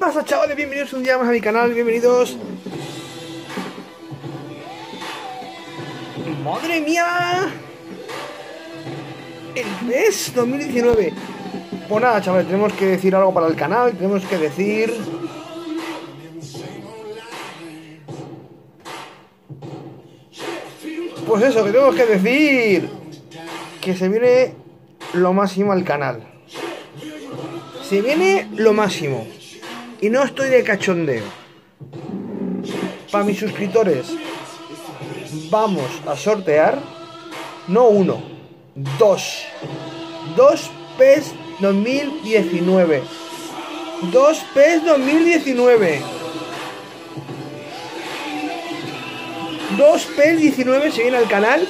pasa chavales? Bienvenidos un día más a mi canal, bienvenidos ¡Madre mía! El PES 2019 Pues nada chavales, tenemos que decir algo para el canal Tenemos que decir... Pues eso, que tenemos que decir Que se viene lo máximo al canal Se viene lo máximo y no estoy de cachondeo. Para mis suscriptores, vamos a sortear, no uno, dos. Dos PES 2019. Dos PES 2019. Dos PES 19 se viene al canal.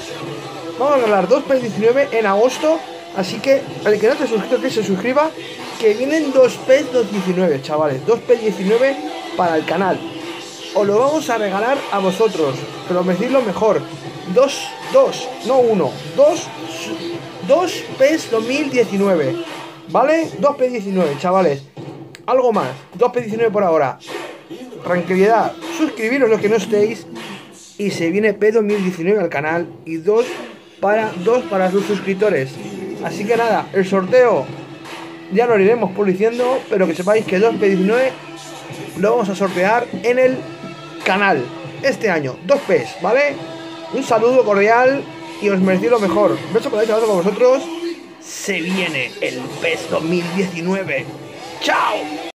Vamos a regalar dos PES 19 en agosto. Así que el que no esté suscrito que se suscriba que vienen dos PES 219, chavales. Dos PES 19 para el canal. Os lo vamos a regalar a vosotros. Pero decirlo mejor. Dos, dos, no uno. Dos, dos PES 2019. ¿Vale? Dos PES 19, chavales. Algo más. Dos PES 19 por ahora. Tranquilidad. Suscribiros los que no estéis. Y se viene PES 2019 al canal. Y dos para, dos para sus suscriptores. Así que nada, el sorteo ya lo iremos publicando, pero que sepáis que 2P19 lo vamos a sortear en el canal este año, 2Ps, ¿vale? Un saludo cordial y os merecéis lo mejor. Beso por ahí, con vosotros. Se viene el PES 2019. ¡Chao!